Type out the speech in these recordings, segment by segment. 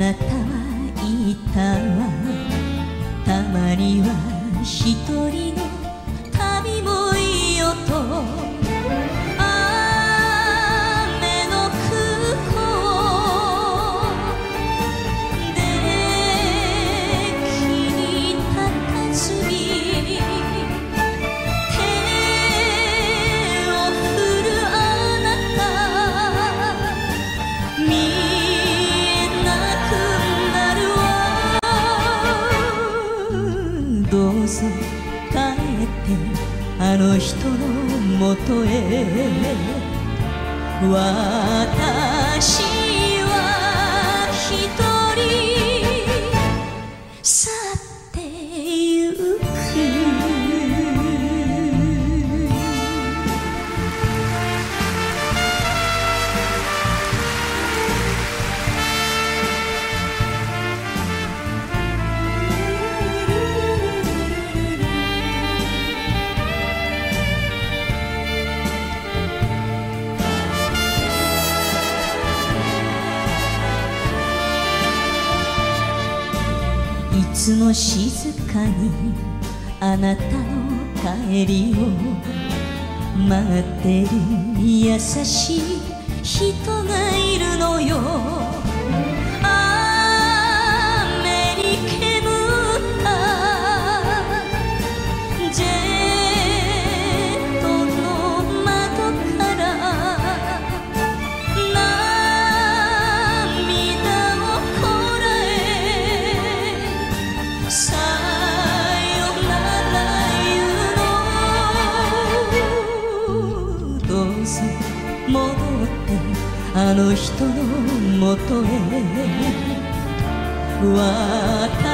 なた。は私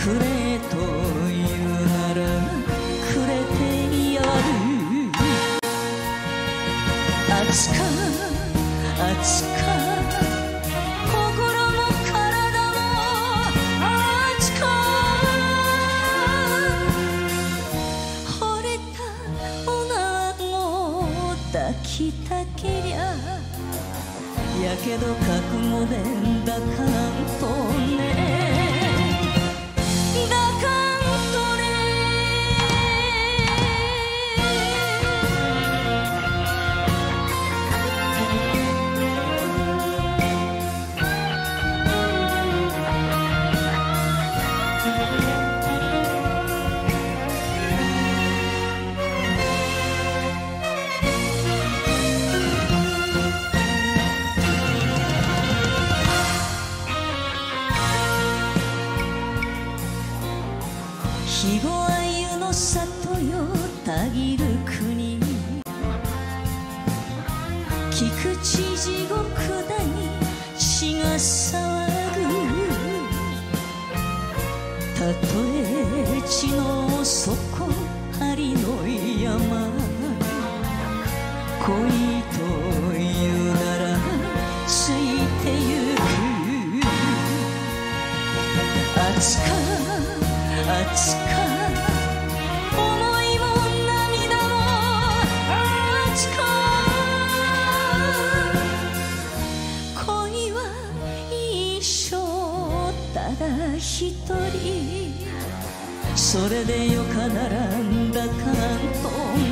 熱か熱か心も体も熱か惚れた女を抱きたけりゃやけど覚悟でんだかんそれでよかならんだ関東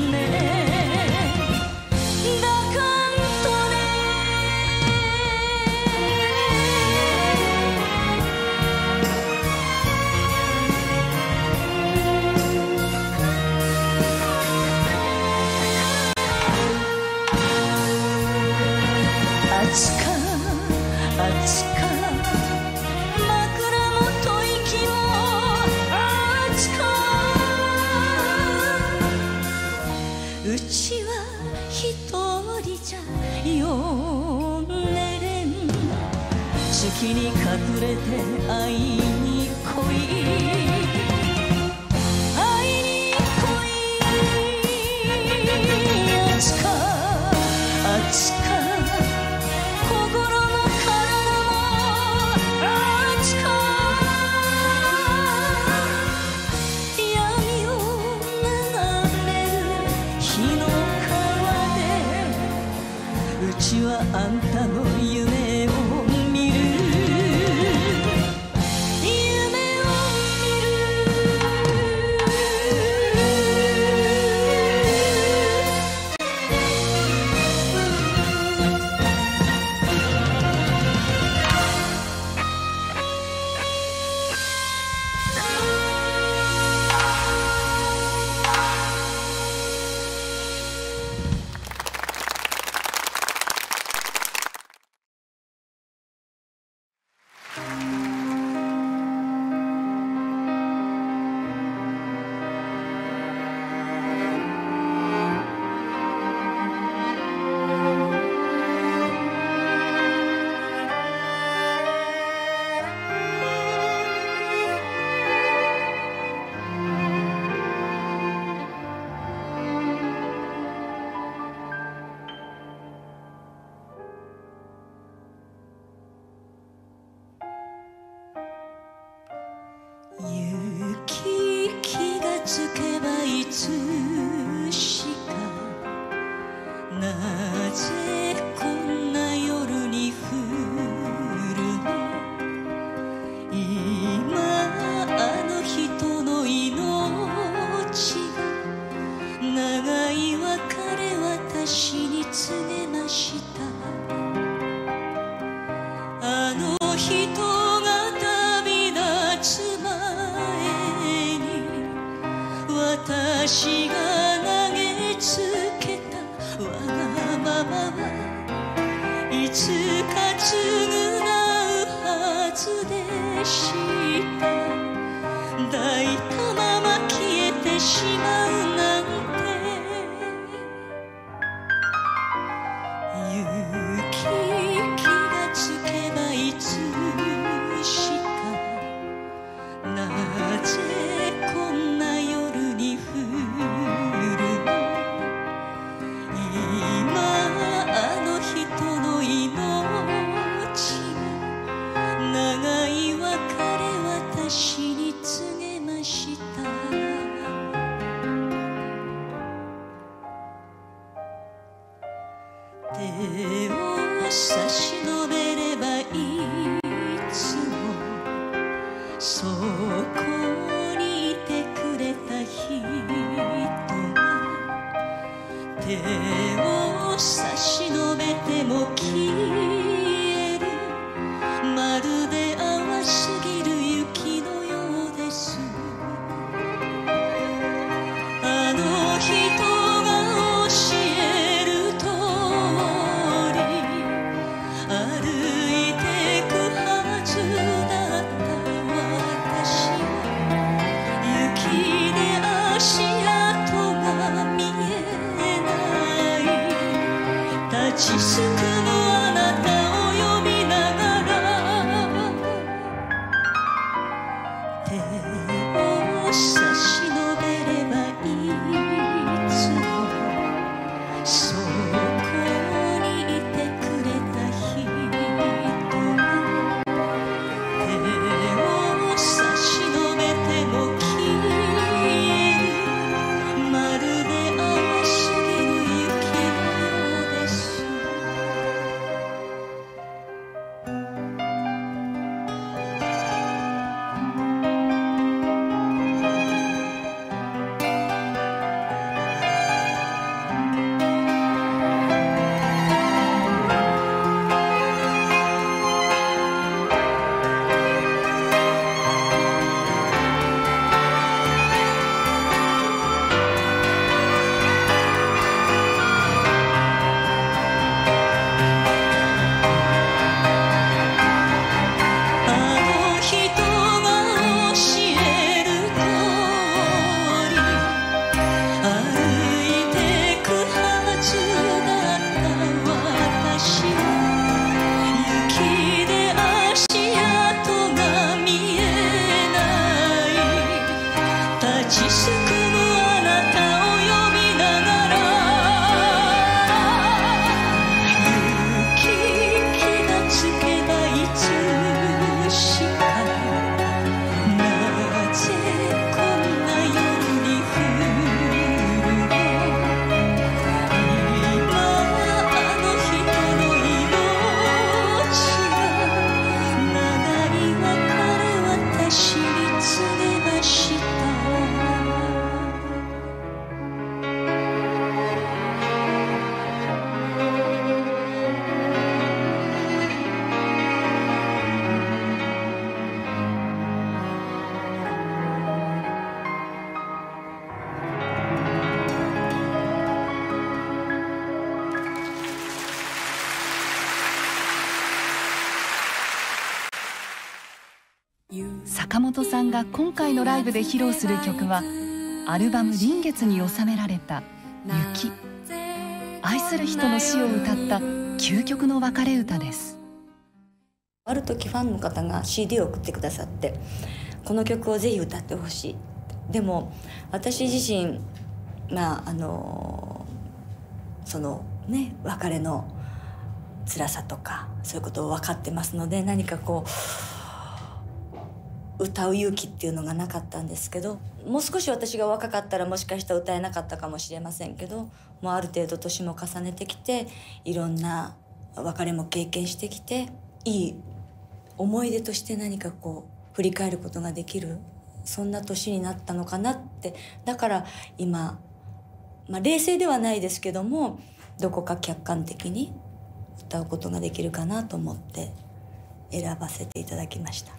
が今回のライブで披露する曲はアルバム「臨月」に収められた「雪」愛する人の死を歌った究極の別れ歌です。ある時ファンの方が CD を送ってくださってこの曲をぜひ歌ってほしい。でも私自身まああのそのね別れの辛さとかそういうことを分かってますので何かこう歌う勇気っていうのがなかったんですけどもう少し私が若かったらもしかしたら歌えなかったかもしれませんけどもうある程度年も重ねてきていろんな別れも経験してきていい思い出として何かこう振り返ることができるそんな年になったのかなってだから今、まあ、冷静ではないですけどもどこか客観的に歌うことができるかなと思って選ばせていただきました。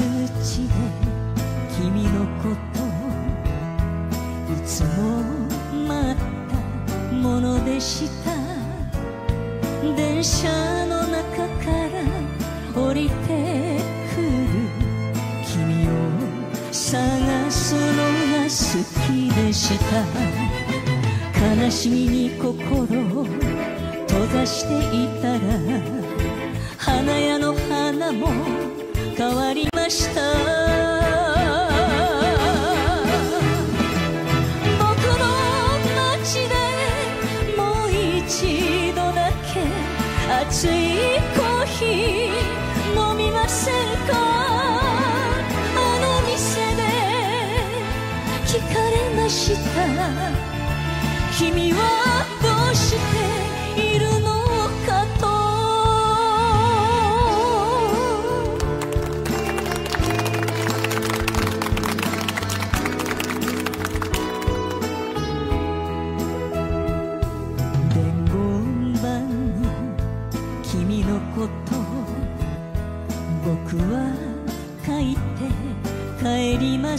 札地で君のこといつも待ったものでした。電車の中から降りてくる。君を探すのが好きでした。悲しみに心を閉指していたら花屋の花も変わりました。僕の街でもう一度だけ熱いコーヒー飲みませんか？あの店で聞かれました。君は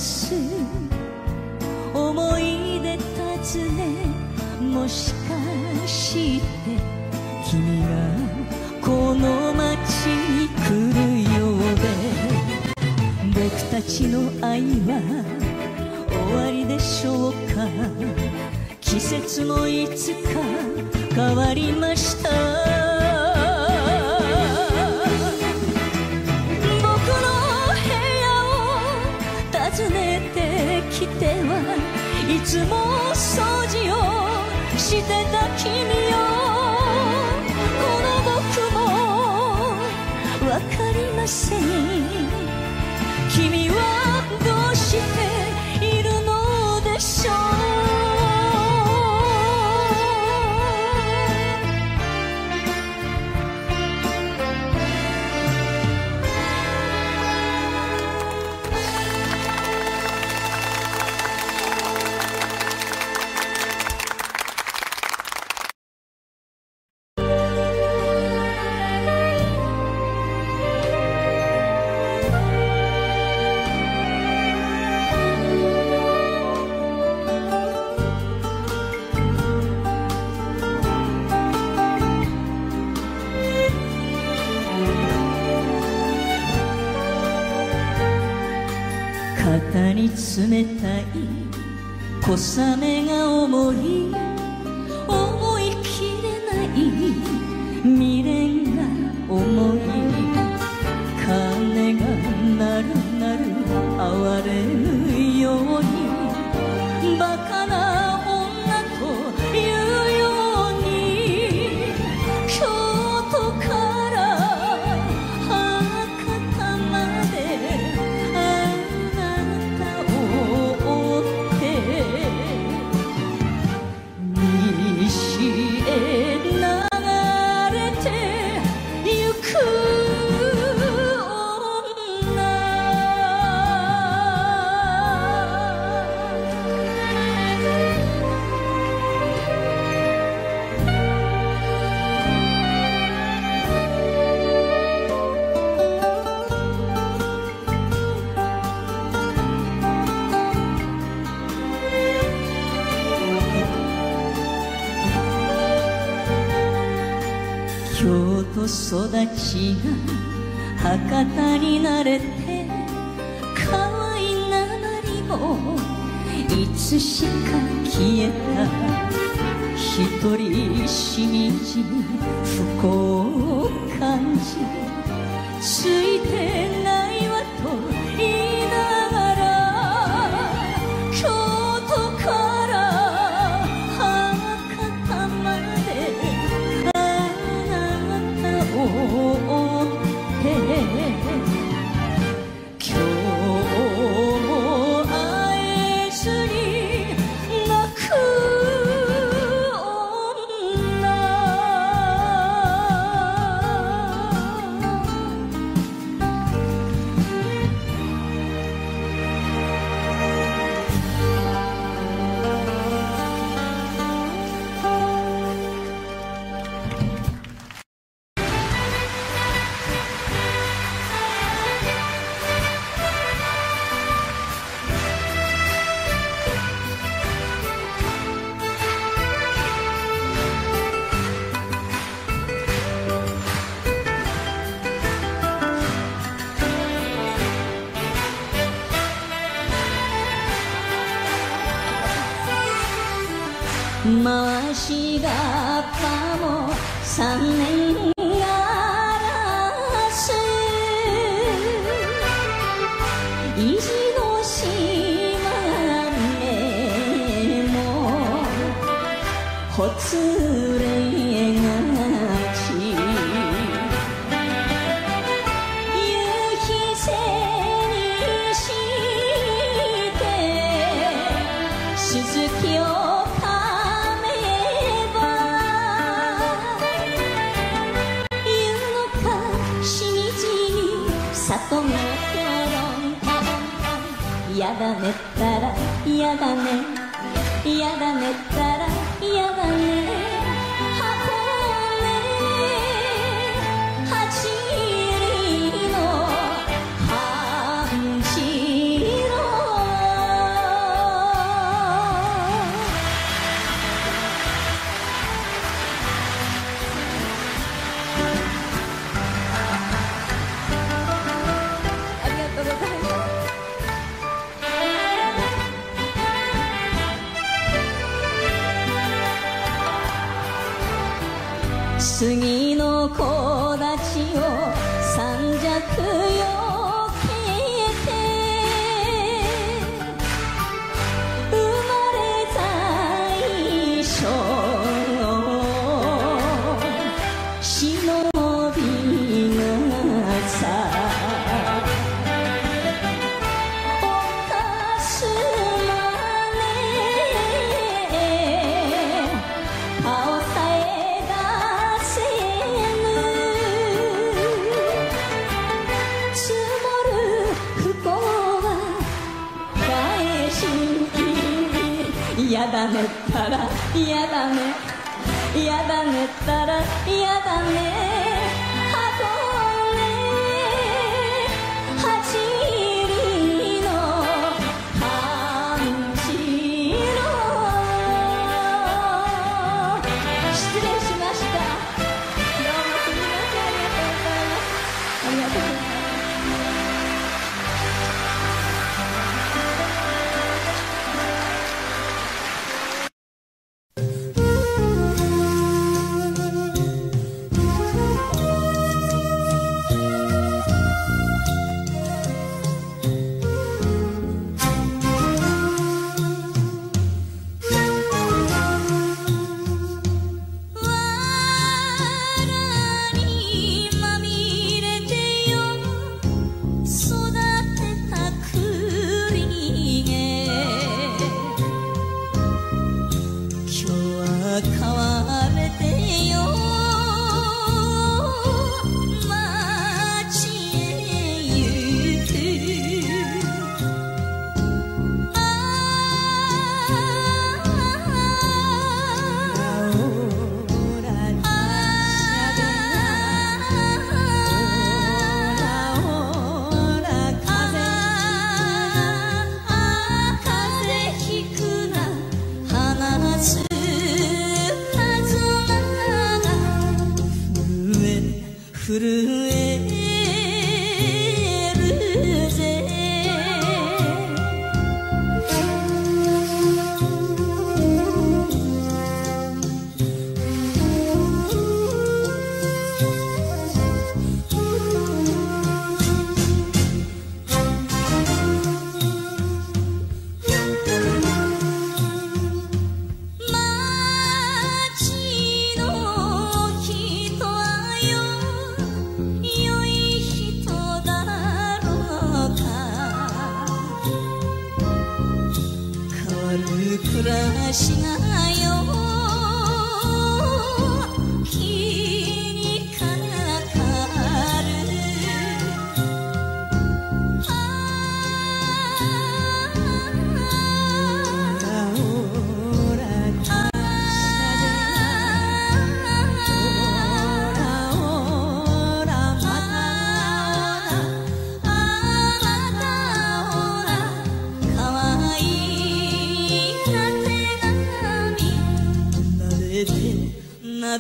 す思い出尋ねもしかして君がこの街に来るようで僕たちの愛は終わりでしょうか？季節もいつか変わりました。君よこの僕もわかりません。君はどうして冷たい小雨が重りとりしみじ不幸を感じ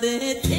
撫で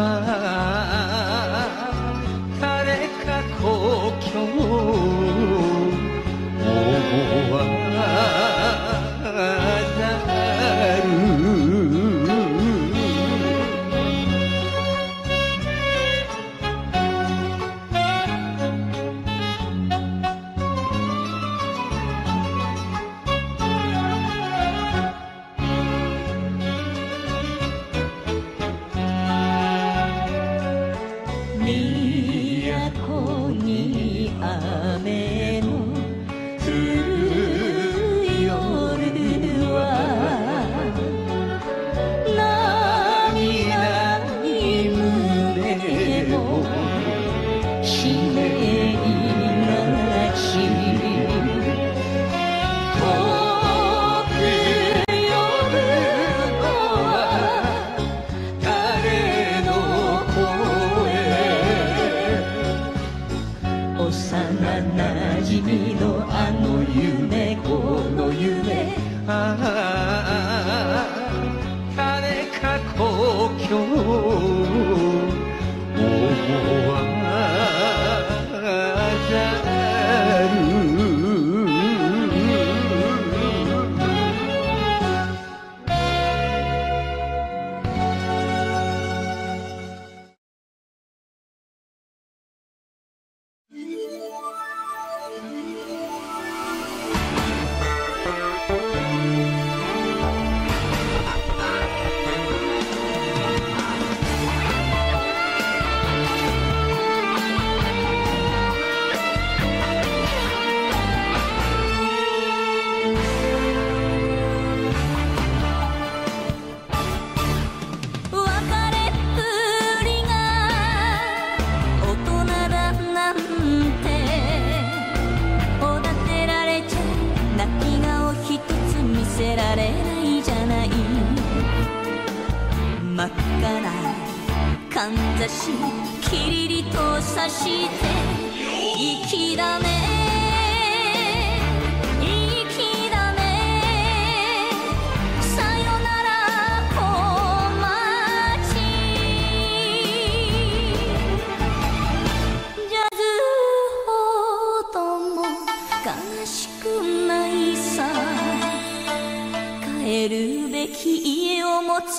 I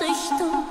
を持つ人。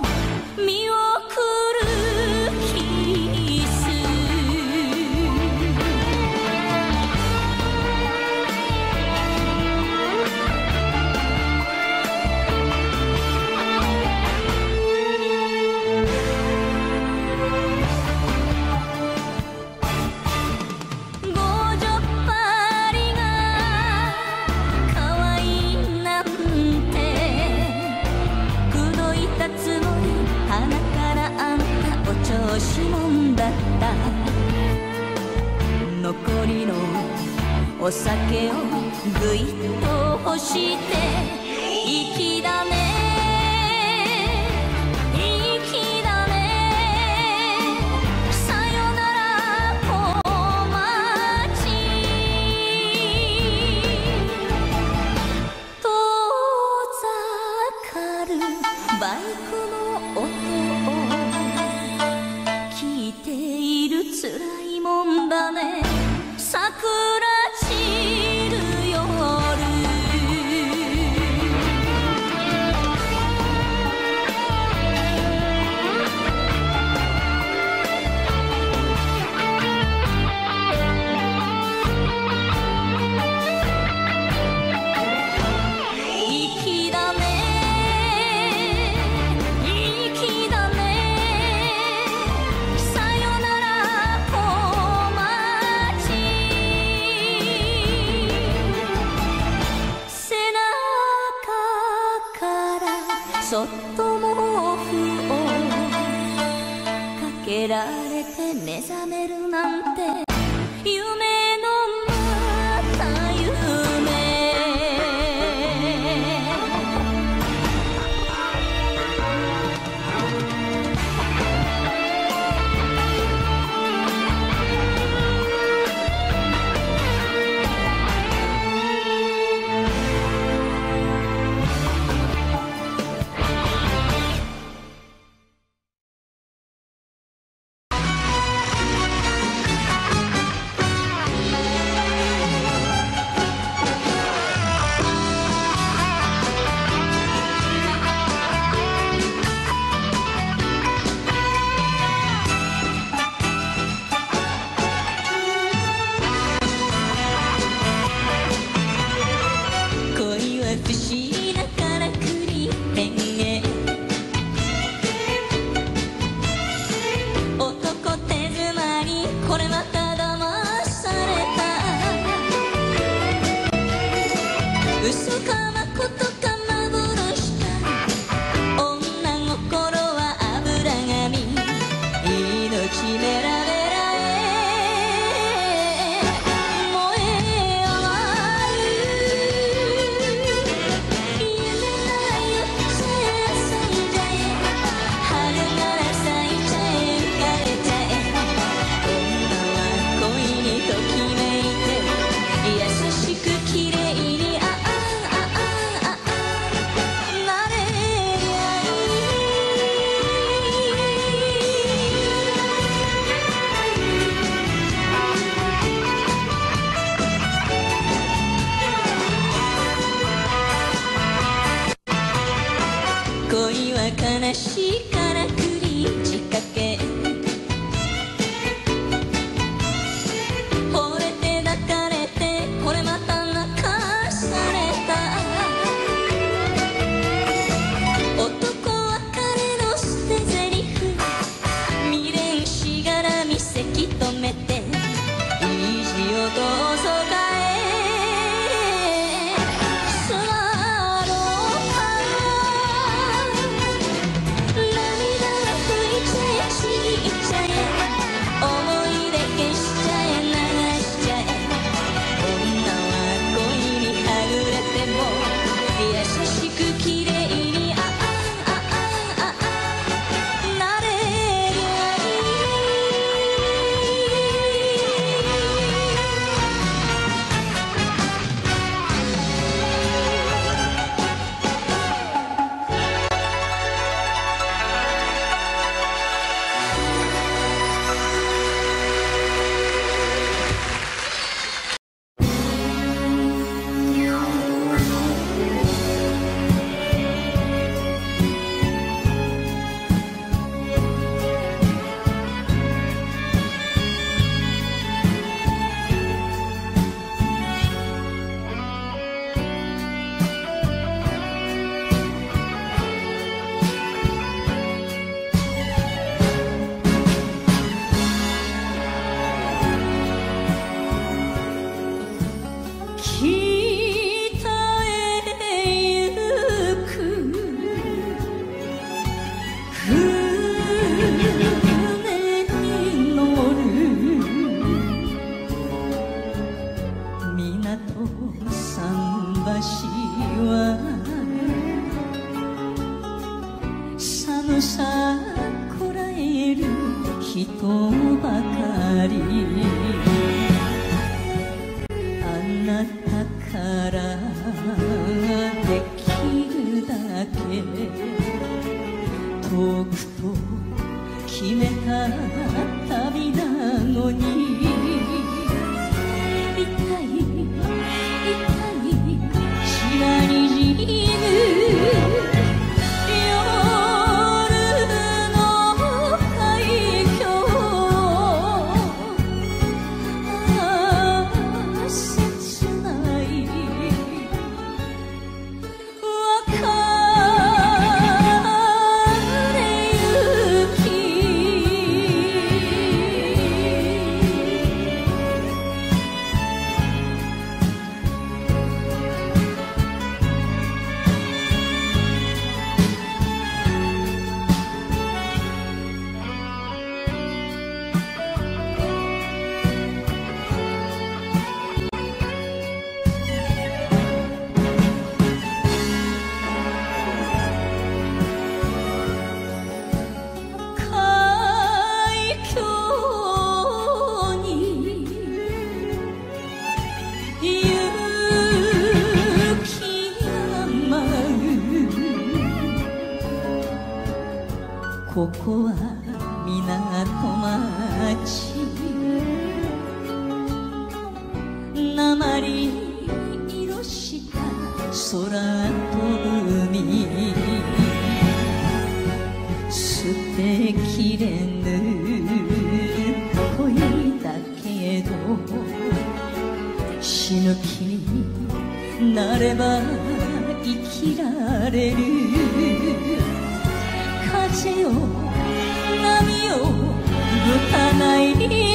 は港町鉛色した空と海捨てきれぬ恋だけど死ぬ気になれば生きられる。風よ波よたないで北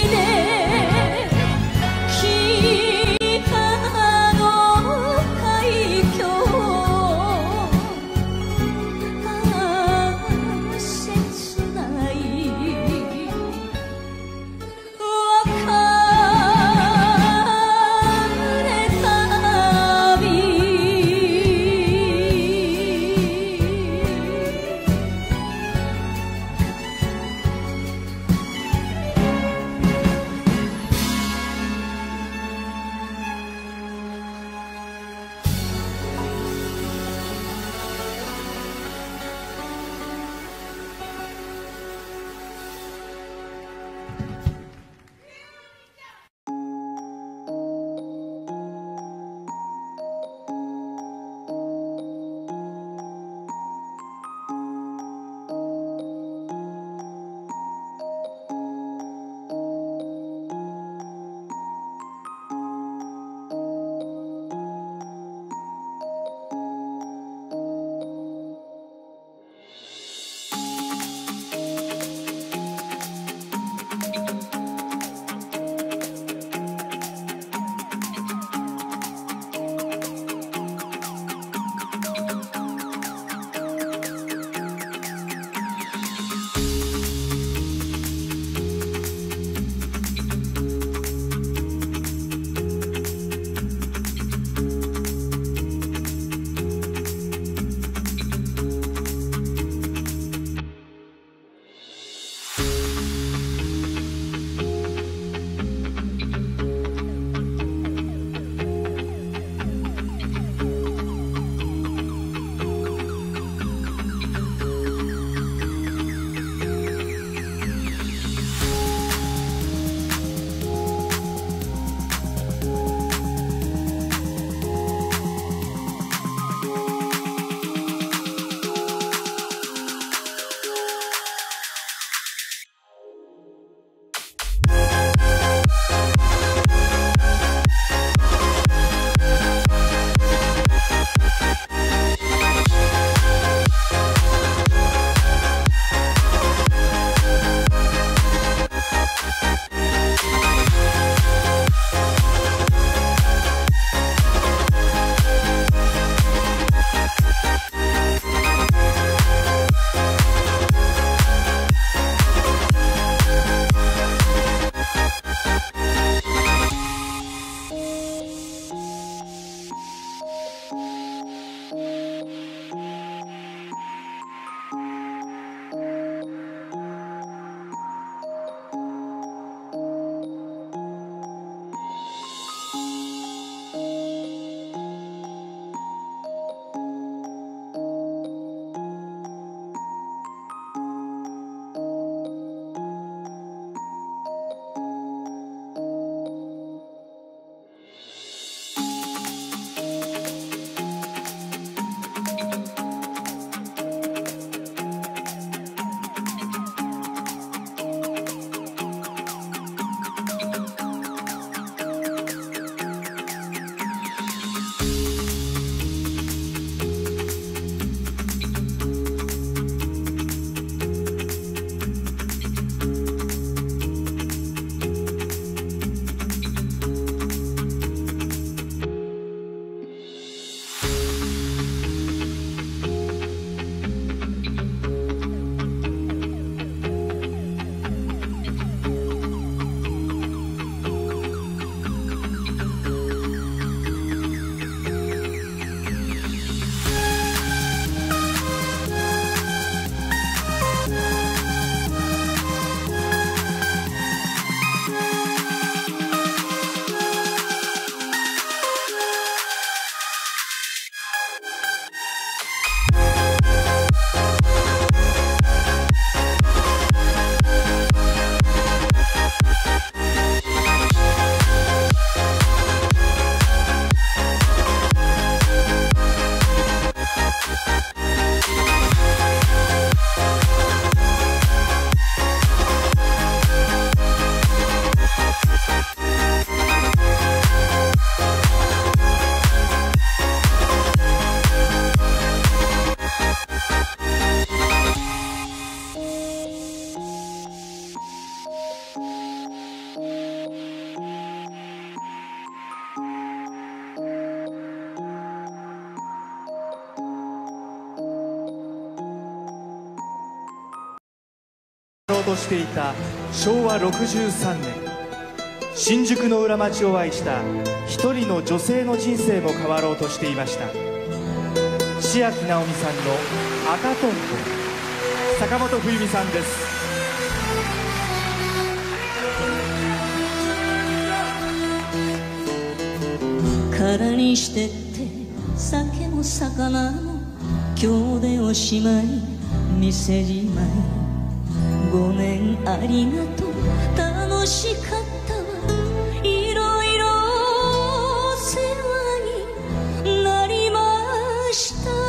していた昭和63年新宿の裏町を愛した一人の女性の人生も変わろうとしていました。千秋直美さんの「赤とんぼ」坂本冬美さんです。空にしてって酒も魚も今日でおしまい店じまい。ごめんありがとう。楽しかったわ。いろいろお世話になりました。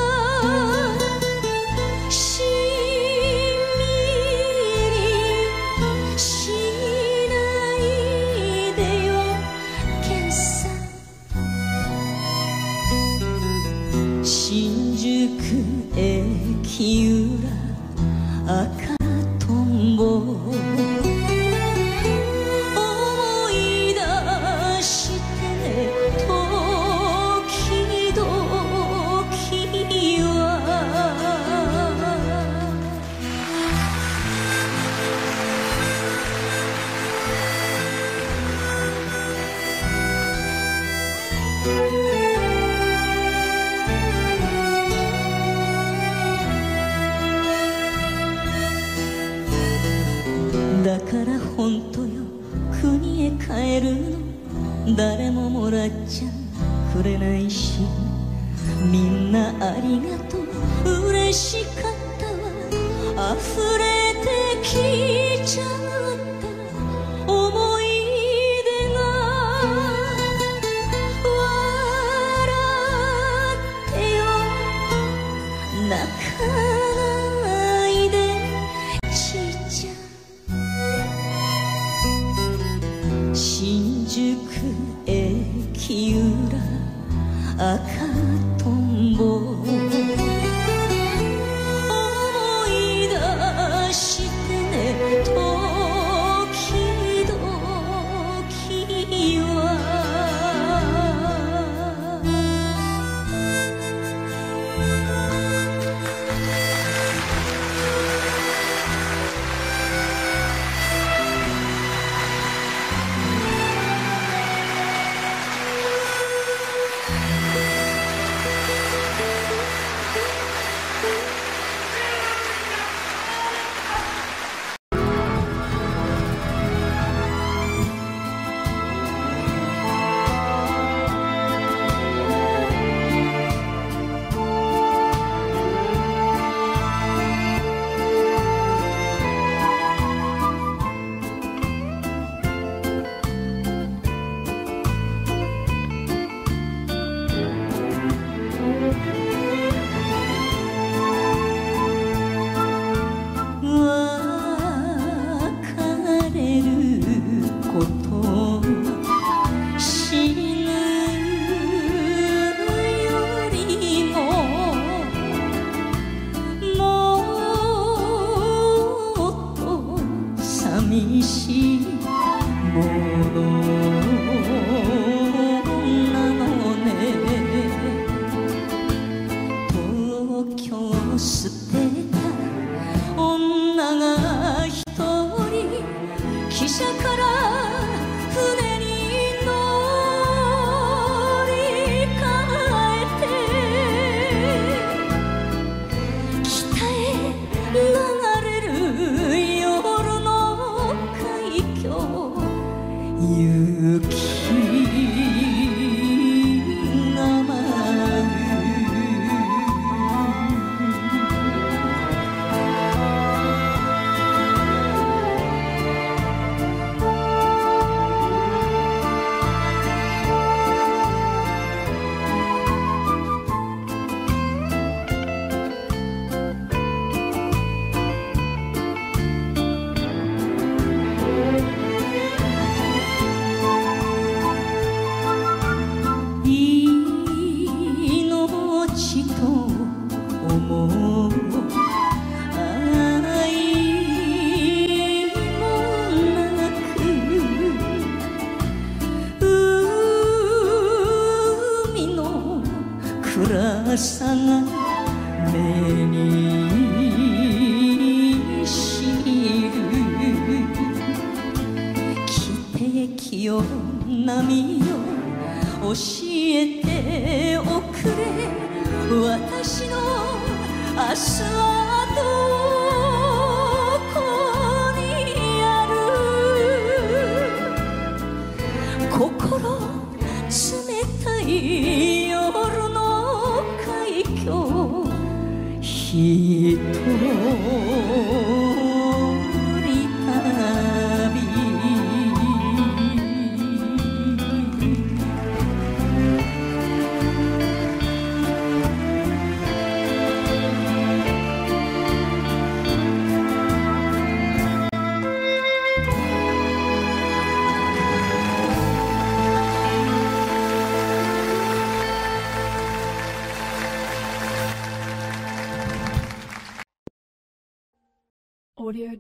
ももらっちゃくれないしみんなありがとう嬉しかったわ溢れてきち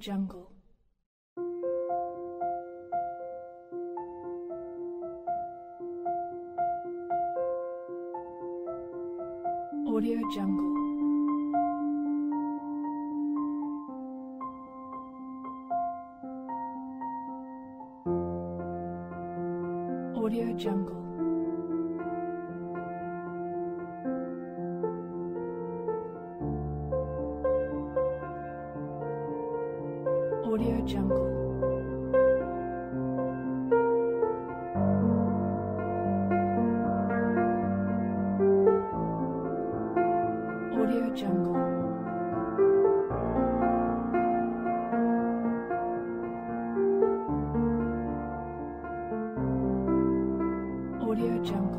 Jungle. Audio Jungle.